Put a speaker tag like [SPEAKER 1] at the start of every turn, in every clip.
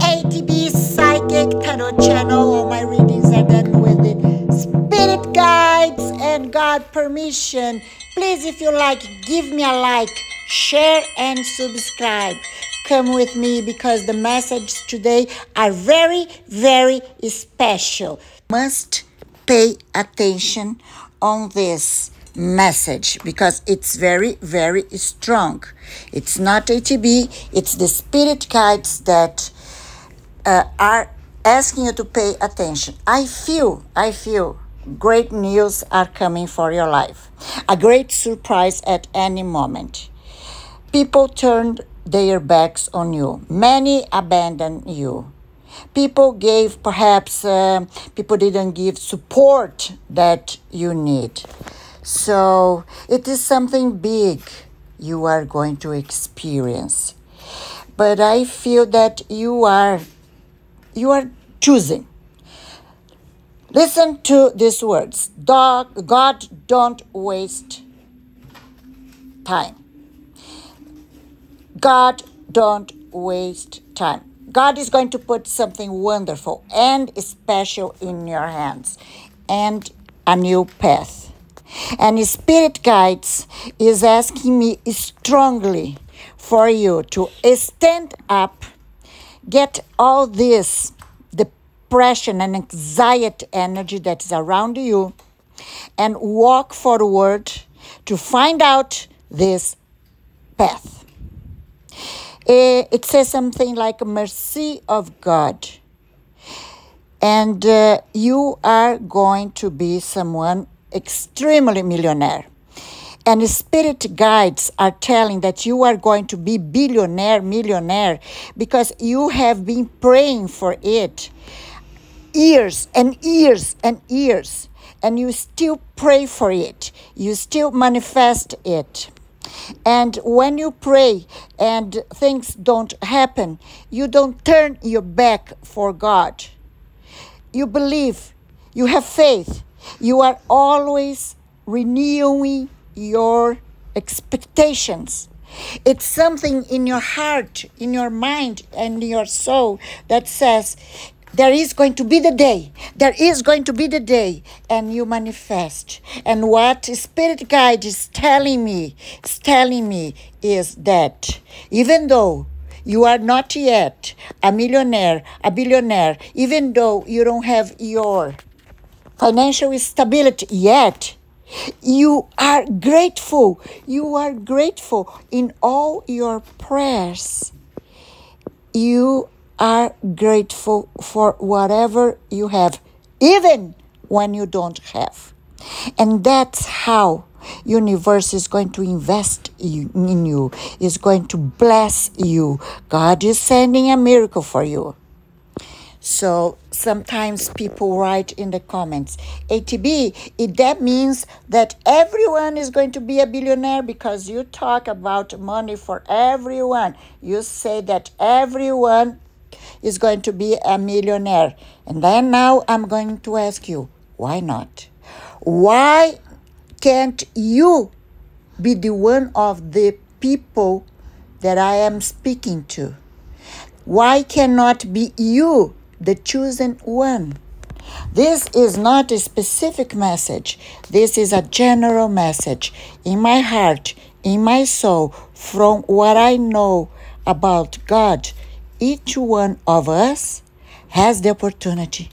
[SPEAKER 1] ATB Psychic Tarot Channel. All my readings are done with the spirit guides and God permission. Please, if you like, give me a like, share, and subscribe. Come with me because the messages today are very, very special. Must pay attention on this message because it's very, very strong. It's not ATB, it's the spirit guides that uh, are asking you to pay attention. I feel, I feel great news are coming for your life. A great surprise at any moment. People turned their backs on you. Many abandoned you. People gave, perhaps, uh, people didn't give support that you need. So it is something big you are going to experience. But I feel that you are you are choosing. Listen to these words. Dog, God don't waste time. God don't waste time. God is going to put something wonderful and special in your hands and a new path. And Spirit Guides is asking me strongly for you to stand up, get all this depression and anxiety energy that is around you, and walk forward to find out this path. Eh, it says something like mercy of God. And uh, you are going to be someone extremely millionaire. And spirit guides are telling that you are going to be billionaire, millionaire, because you have been praying for it years and years and years. And you still pray for it, you still manifest it. And when you pray and things don't happen, you don't turn your back for God. You believe, you have faith, you are always renewing your expectations. It's something in your heart, in your mind, and your soul that says, there is going to be the day. There is going to be the day. And you manifest. And what Spirit Guide is telling me, is telling me is that even though you are not yet a millionaire, a billionaire, even though you don't have your financial stability yet, you are grateful. You are grateful in all your prayers. You are grateful for whatever you have, even when you don't have. And that's how universe is going to invest in you, is going to bless you. God is sending a miracle for you. So sometimes people write in the comments, ATB, it, that means that everyone is going to be a billionaire because you talk about money for everyone. You say that everyone is going to be a millionaire. And then now I'm going to ask you, why not? Why can't you be the one of the people that I am speaking to? Why cannot be you the chosen one. This is not a specific message. This is a general message in my heart, in my soul, from what I know about God. Each one of us has the opportunity.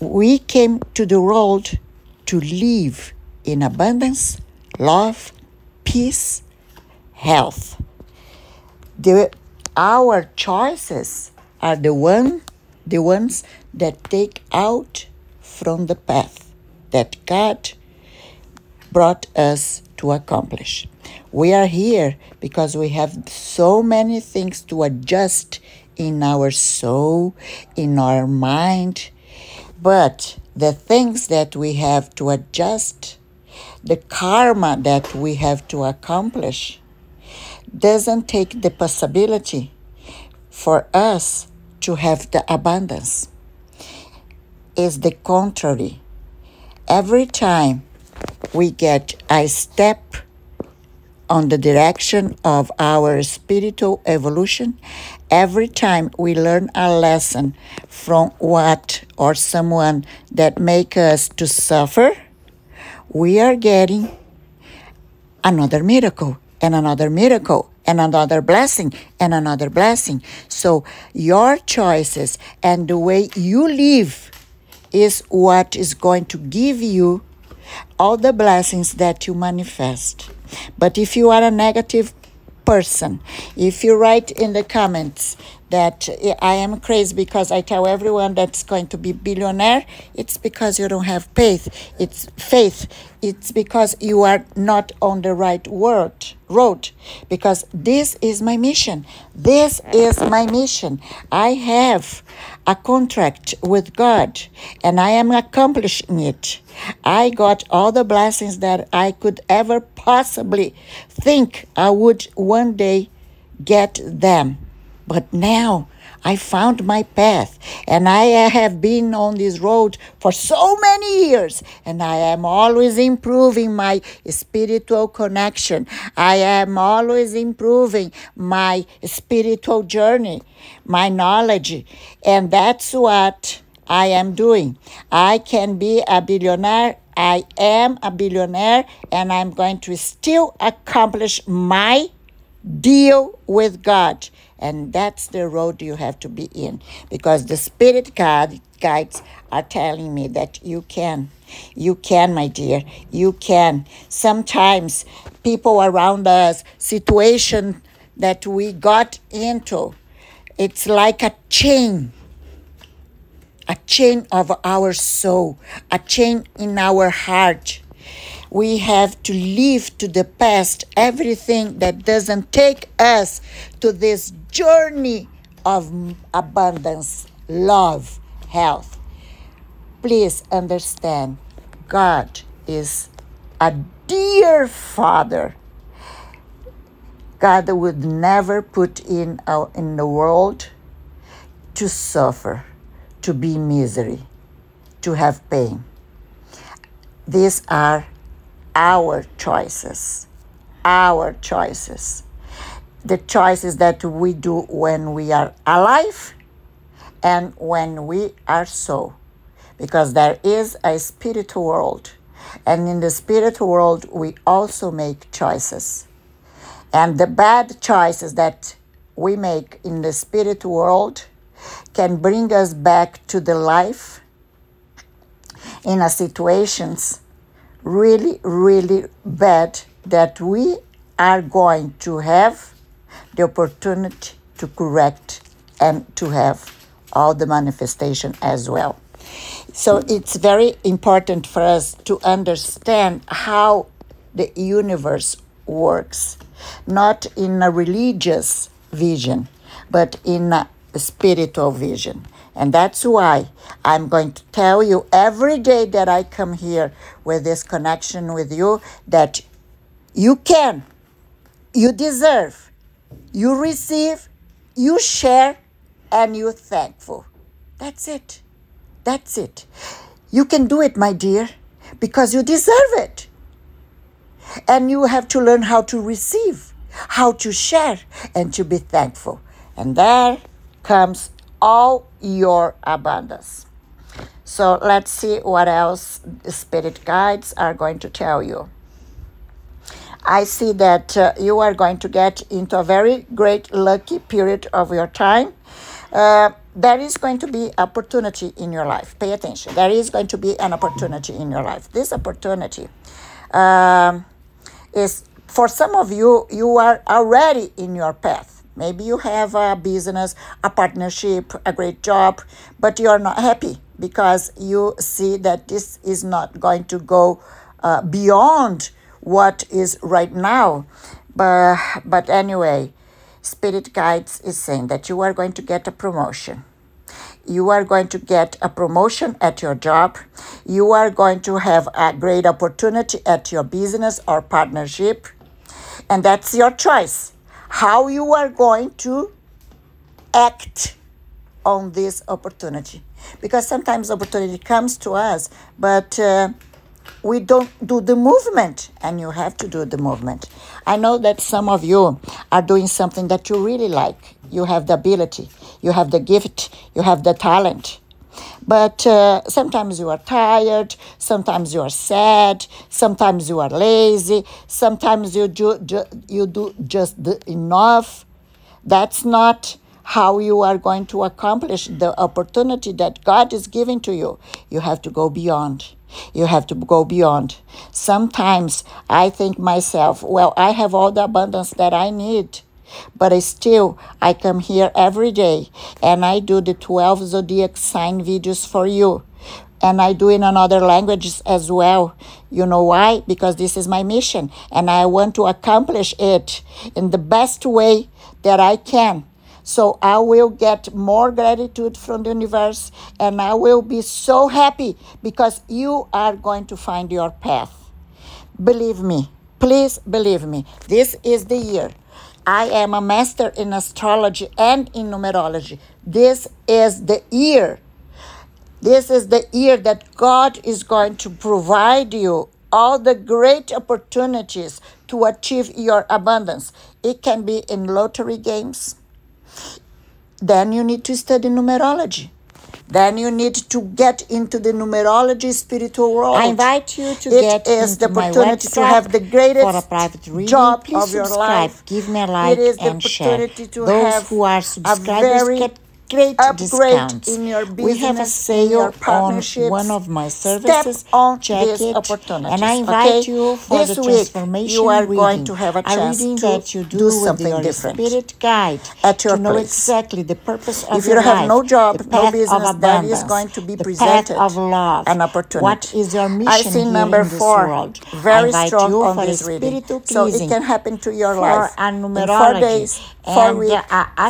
[SPEAKER 1] We came to the world to live in abundance, love, peace, health. The, our choices are the one the ones that take out from the path that God brought us to accomplish. We are here because we have so many things to adjust in our soul, in our mind. But the things that we have to adjust, the karma that we have to accomplish, doesn't take the possibility for us to have the abundance. Is the contrary. Every time we get a step on the direction of our spiritual evolution, every time we learn a lesson from what or someone that make us to suffer, we are getting another miracle and another miracle and another blessing and another blessing. So your choices and the way you live is what is going to give you all the blessings that you manifest. But if you are a negative person, if you write in the comments that eh, I am crazy because I tell everyone that's going to be billionaire, it's because you don't have faith. It's faith. It's because you are not on the right word, road. Because this is my mission. This is my mission. I have a contract with God and I am accomplishing it. I got all the blessings that I could ever possibly think I would one day get them. But now I found my path and I have been on this road for so many years and I am always improving my spiritual connection. I am always improving my spiritual journey, my knowledge. And that's what I am doing. I can be a billionaire. I am a billionaire and I'm going to still accomplish my deal with God. And that's the road you have to be in because the Spirit God guides are telling me that you can. You can, my dear. You can. Sometimes people around us, situation that we got into, it's like a chain a chain of our soul, a chain in our heart. We have to leave to the past everything that doesn't take us to this journey of abundance, love, health. Please understand, God is a dear Father. God would never put in, our, in the world to suffer to be misery, to have pain. These are our choices, our choices. The choices that we do when we are alive and when we are so. Because there is a spiritual world. And in the spiritual world, we also make choices. And the bad choices that we make in the spiritual world can bring us back to the life in a situations really, really bad that we are going to have the opportunity to correct and to have all the manifestation as well. So it's very important for us to understand how the universe works, not in a religious vision, but in a spiritual vision. And that's why I'm going to tell you every day that I come here with this connection with you that you can, you deserve, you receive, you share, and you're thankful. That's it. That's it. You can do it, my dear, because you deserve it. And you have to learn how to receive, how to share, and to be thankful. And there comes all your abundance. So let's see what else spirit guides are going to tell you. I see that uh, you are going to get into a very great lucky period of your time. Uh, there is going to be opportunity in your life. Pay attention. There is going to be an opportunity in your life. This opportunity um, is for some of you. You are already in your path Maybe you have a business, a partnership, a great job, but you're not happy because you see that this is not going to go uh, beyond what is right now. But, but anyway, Spirit Guides is saying that you are going to get a promotion. You are going to get a promotion at your job. You are going to have a great opportunity at your business or partnership. And that's your choice how you are going to act on this opportunity. Because sometimes opportunity comes to us but uh, we don't do the movement and you have to do the movement. I know that some of you are doing something that you really like. You have the ability you have the gift you have the talent but uh, sometimes you are tired sometimes you are sad sometimes you are lazy sometimes you do, you do just enough that's not how you are going to accomplish the opportunity that God is giving to you. You have to go beyond. You have to go beyond. Sometimes I think myself, well, I have all the abundance that I need. But still, I come here every day and I do the 12 zodiac sign videos for you. And I do in another languages as well. You know why? Because this is my mission and I want to accomplish it in the best way that I can so I will get more gratitude from the universe and I will be so happy because you are going to find your path. Believe me, please believe me. This is the year. I am a master in astrology and in numerology. This is the year. This is the year that God is going to provide you all the great opportunities to achieve your abundance. It can be in lottery games then you need to study numerology. Then you need to get into the numerology spiritual world.
[SPEAKER 2] I invite you to
[SPEAKER 1] it
[SPEAKER 2] get
[SPEAKER 1] is
[SPEAKER 2] into
[SPEAKER 1] the opportunity to have the greatest
[SPEAKER 2] for a private reading.
[SPEAKER 1] job
[SPEAKER 2] Please
[SPEAKER 1] of your
[SPEAKER 2] subscribe.
[SPEAKER 1] life.
[SPEAKER 2] Give me a like
[SPEAKER 1] it is the
[SPEAKER 2] and share.
[SPEAKER 1] opportunity to
[SPEAKER 2] Those
[SPEAKER 1] have
[SPEAKER 2] who are subscribers get great
[SPEAKER 1] upgrade
[SPEAKER 2] discounts.
[SPEAKER 1] in your
[SPEAKER 2] we have a
[SPEAKER 1] business, your
[SPEAKER 2] sale on one of my services.
[SPEAKER 1] Step on
[SPEAKER 2] Check
[SPEAKER 1] these
[SPEAKER 2] it.
[SPEAKER 1] opportunities,
[SPEAKER 2] And I invite
[SPEAKER 1] okay?
[SPEAKER 2] you for
[SPEAKER 1] This
[SPEAKER 2] the
[SPEAKER 1] week,
[SPEAKER 2] transformation
[SPEAKER 1] you are
[SPEAKER 2] reading.
[SPEAKER 1] going to have a chance
[SPEAKER 2] that you do,
[SPEAKER 1] do something
[SPEAKER 2] your
[SPEAKER 1] different
[SPEAKER 2] spirit guide
[SPEAKER 1] at your
[SPEAKER 2] to know
[SPEAKER 1] place.
[SPEAKER 2] exactly the purpose of
[SPEAKER 1] If you
[SPEAKER 2] your
[SPEAKER 1] have
[SPEAKER 2] life,
[SPEAKER 1] no job, no business, that is going to be presented
[SPEAKER 2] of love,
[SPEAKER 1] an opportunity.
[SPEAKER 2] What is your mission
[SPEAKER 1] I see number
[SPEAKER 2] in this
[SPEAKER 1] four,
[SPEAKER 2] world?
[SPEAKER 1] Very strong
[SPEAKER 2] you
[SPEAKER 1] on this reading. So it can happen to your life in four days, four
[SPEAKER 2] and
[SPEAKER 1] weeks,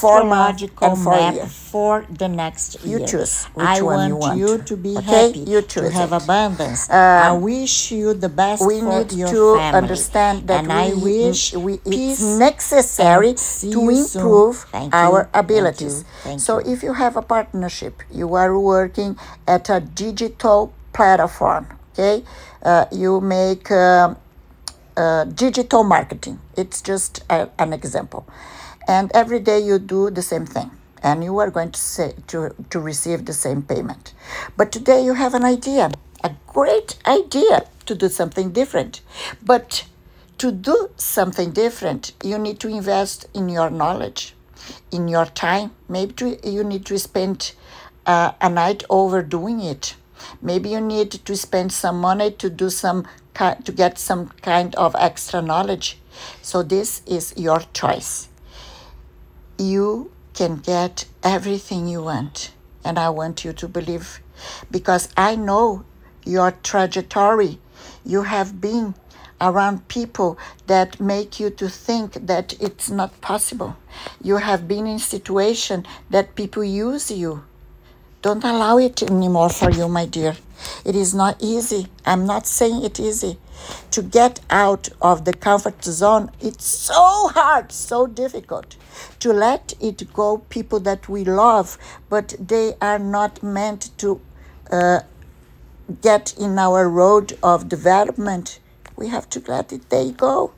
[SPEAKER 1] four months,
[SPEAKER 2] astrological
[SPEAKER 1] and four years.
[SPEAKER 2] For the next
[SPEAKER 1] You
[SPEAKER 2] year.
[SPEAKER 1] choose which
[SPEAKER 2] I
[SPEAKER 1] one you
[SPEAKER 2] want you to be
[SPEAKER 1] Okay?
[SPEAKER 2] happy,
[SPEAKER 1] You
[SPEAKER 2] to have
[SPEAKER 1] it.
[SPEAKER 2] abundance. I wish you the best
[SPEAKER 1] we
[SPEAKER 2] for
[SPEAKER 1] need
[SPEAKER 2] your
[SPEAKER 1] to
[SPEAKER 2] family.
[SPEAKER 1] understand that
[SPEAKER 2] and
[SPEAKER 1] we,
[SPEAKER 2] I wish
[SPEAKER 1] we, it's necessary to improve our
[SPEAKER 2] you, thank
[SPEAKER 1] abilities.
[SPEAKER 2] you, thank
[SPEAKER 1] so if you have a partnership, you are working at a digital platform, okay? Uh, you make um, uh, digital marketing. It's just a, an example. And every day you do the same thing and you are going to say to, to receive the same payment. But today you have an idea, a great idea to do something different. But to do something different, you need to invest in your knowledge, in your time. Maybe to, you need to spend uh, a night over doing it. Maybe you need to spend some money to do some to get some kind of extra knowledge. So this is your choice. You can get everything you want, and I want you to believe because I know your trajectory. You have been around people that make you to think that it's not possible. You have been in situation that people use you. Don't allow it anymore for you, my dear. It is not easy. I'm not saying it easy. To get out of the comfort zone, it's so hard, so difficult. To let it go, people that we love, but they are not meant to uh, get in our road of development. We have to let it they go.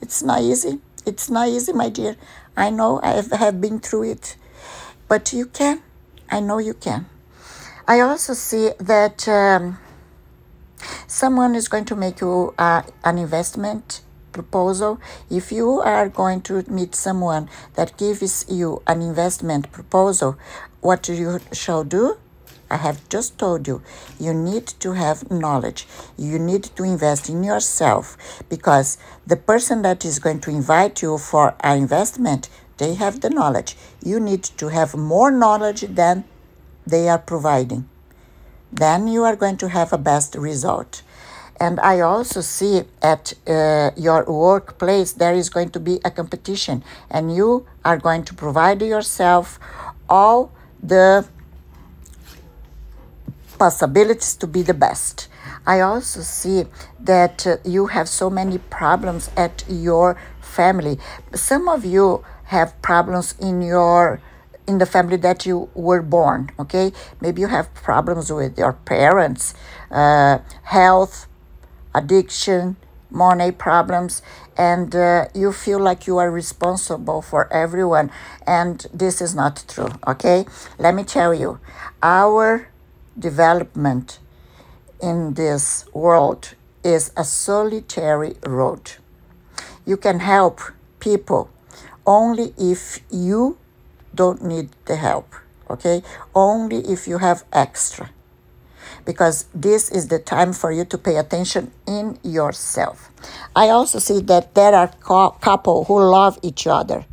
[SPEAKER 1] It's not easy. It's not easy, my dear. I know I have, been through it, but you can. I know you can. I also see that um, someone is going to make you uh, an investment proposal. If you are going to meet someone that gives you an investment proposal, what you shall do? I have just told you, you need to have knowledge. You need to invest in yourself because the person that is going to invite you for an investment, they have the knowledge. You need to have more knowledge than they are providing. Then you are going to have a best result. And I also see at uh, your workplace there is going to be a competition, and you are going to provide yourself all the possibilities to be the best. I also see that uh, you have so many problems at your family. Some of you have problems in your in the family that you were born okay maybe you have problems with your parents uh, health addiction, money problems, and uh, you feel like you are responsible for everyone. And this is not true, okay? Let me tell you, our development in this world is a solitary road. You can help people only if you don't need the help, okay? Only if you have extra. Because this is the time for you to pay attention in yourself. I also see that there are couple who love each other.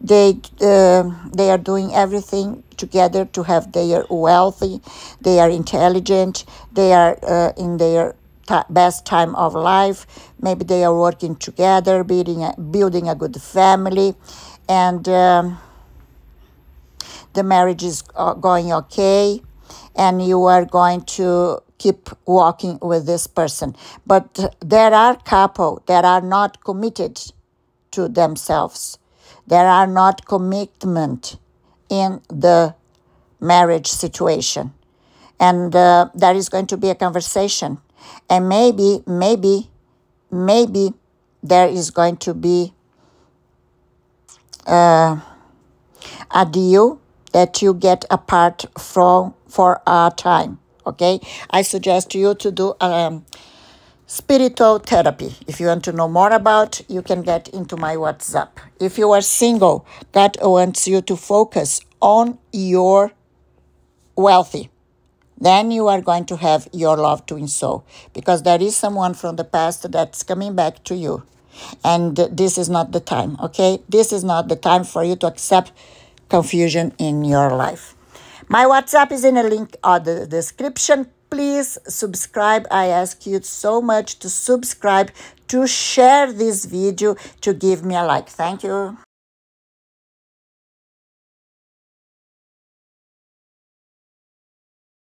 [SPEAKER 1] They uh, they are doing everything together to have their wealthy. They are intelligent. They are uh, in their best time of life. Maybe they are working together, building a, building a good family, and um, the marriage is uh, going okay, and you are going to keep walking with this person. But there are couple that are not committed to themselves. There are not commitment in the marriage situation and uh, there is going to be a conversation and maybe maybe maybe there is going to be uh, a deal that you get apart from for a time okay? I suggest you to do um, spiritual therapy. If you want to know more about you can get into my whatsapp. If you are single god wants you to focus on your wealthy. Then you are going to have your love twin soul because there is someone from the past that's coming back to you. And this is not the time okay? This is not the time for you to accept confusion in your life. My whatsapp is in a link on the description. Please subscribe. I ask you so much to subscribe to share this video to give me a like. Thank you